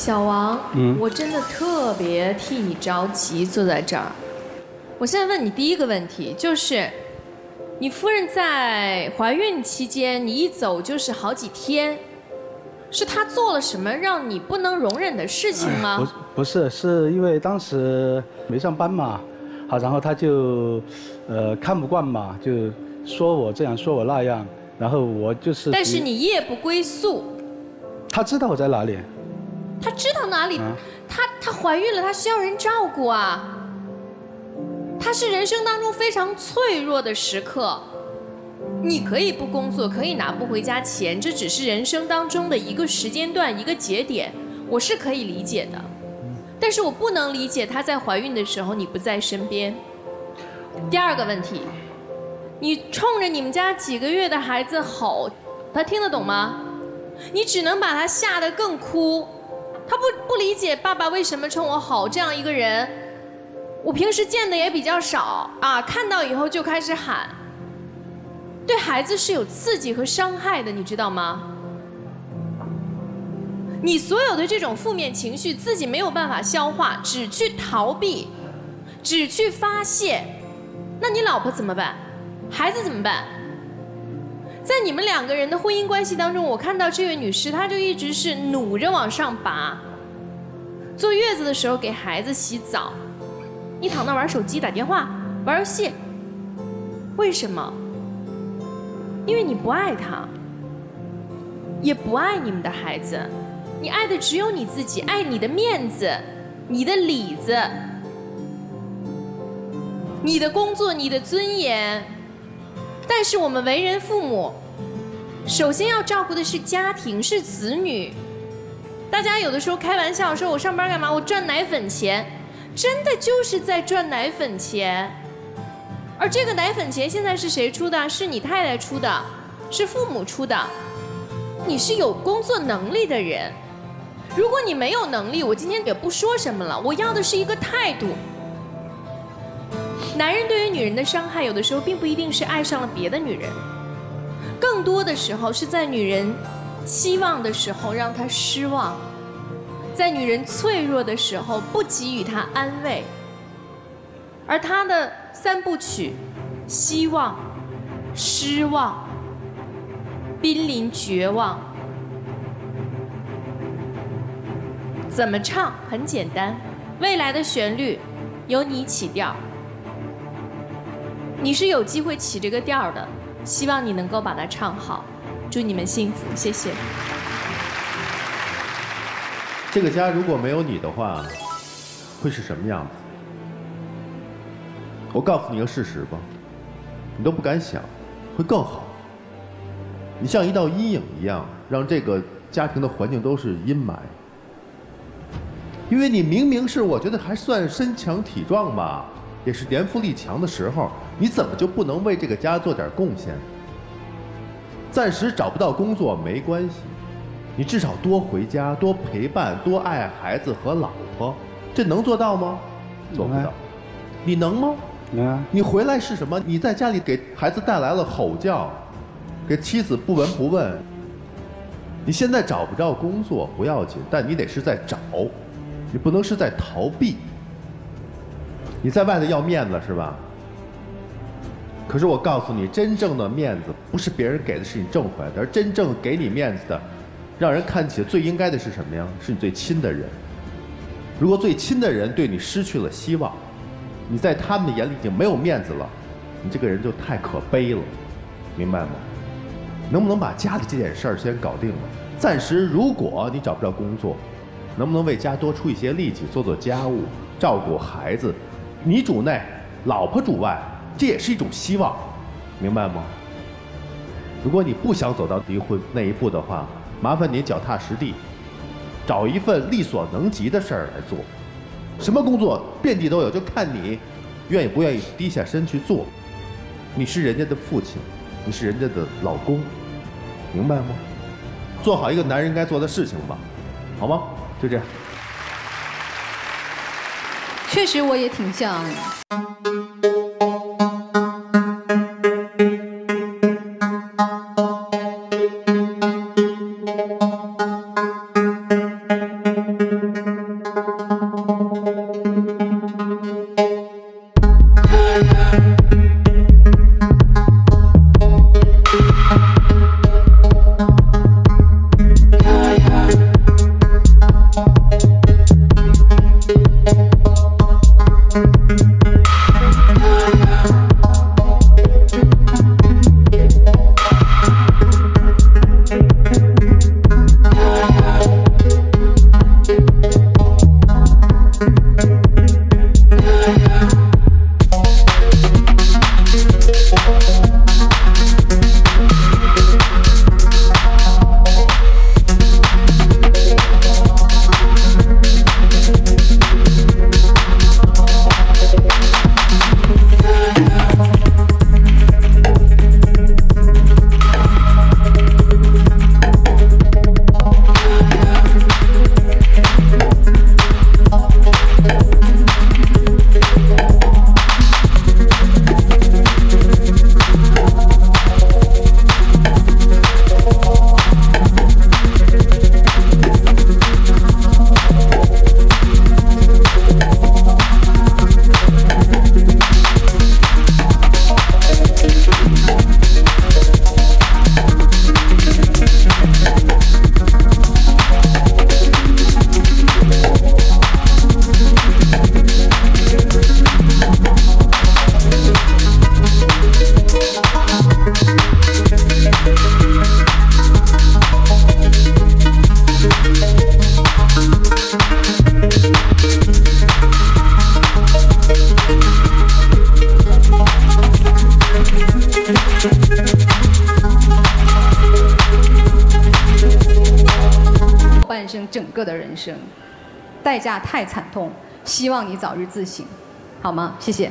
小王，嗯我真的特别替你着急，坐在这儿。我现在问你第一个问题，就是你夫人在怀孕期间，你一走就是好几天，是她做了什么让你不能容忍的事情吗不？不是，是因为当时没上班嘛，好，然后她就，呃，看不惯嘛，就说我这样，说我那样，然后我就是。但是你夜不归宿，她知道我在哪里，她知道哪里啊，她她怀孕了，她需要人照顾啊。她是人生当中非常脆弱的时刻。你可以不工作，可以拿不回家钱，这只是人生当中的一个时间段、一个节点，我是可以理解的。但是我不能理解她在怀孕的时候你不在身边。第二个问题，你冲着你们家几个月的孩子吼，他听得懂吗？你只能把他吓得更哭。他不不理解爸爸为什么冲我吼，这样一个人，我平时见的也比较少啊，看到以后就开始喊，对孩子是有刺激和伤害的，你知道吗？你所有的这种负面情绪自己没有办法消化，只去逃避，只去发泄，那你老婆怎么办？孩子怎么办？在你们两个人的婚姻关系当中，我看到这位女士，她就一直是努着往上拔。坐月子的时候给孩子洗澡，你躺那玩手机、打电话、玩游戏，为什么？因为你不爱他，也不爱你们的孩子，你爱的只有你自己，爱你的面子、你的里子、你的工作、你的尊严。但是我们为人父母，首先要照顾的是家庭，是子女。大家有的时候开玩笑说：“我上班干嘛？我赚奶粉钱。”真的就是在赚奶粉钱。而这个奶粉钱现在是谁出的？是你太太出的，是父母出的。你是有工作能力的人，如果你没有能力，我今天也不说什么了。我要的是一个态度。男人对于女人的伤害，有的时候并不一定是爱上了别的女人，更多的时候是在女人期望的时候让她失望，在女人脆弱的时候不给予她安慰。而他的三部曲：希望、失望、濒临绝望。怎么唱很简单，未来的旋律由你起调。你是有机会起这个调儿的，希望你能够把它唱好。祝你们幸福，谢谢。这个家如果没有你的话，会是什么样子？我告诉你一个事实吧，你都不敢想，会更好。你像一道阴影一样，让这个家庭的环境都是阴霾。因为你明明是我觉得还算身强体壮吧，也是年富力强的时候，你怎么就不能为这个家做点贡献？暂时找不到工作没关系，你至少多回家、多陪伴、多爱孩子和老婆，这能做到吗？做不到。你能吗？能啊，你回来是什么？你在家里给孩子带来了吼叫，给妻子不闻不问。你现在找不着工作不要紧，但你得是在找，你不能是在逃避。你在外头要面子是吧？可是我告诉你，真正的面子不是别人给的，是你挣回来的。而真正给你面子的，让人看起来最应该的是什么呀？是你最亲的人。如果最亲的人对你失去了希望，你在他们的眼里已经没有面子了，你这个人就太可悲了，明白吗？能不能把家里这件事儿先搞定了？暂时如果你找不着工作，能不能为家多出一些力气，做做家务，照顾孩子？你主内，老婆主外，这也是一种希望，明白吗？如果你不想走到离婚那一步的话，麻烦你脚踏实地，找一份力所能及的事儿来做。什么工作遍地都有，就看你愿意不愿意低下身去做。你是人家的父亲，你是人家的老公，明白吗？做好一个男人该做的事情吧，好吗？就这样。确实，我也挺像。整个的人生，代价太惨痛。希望你早日自省，好吗？谢谢。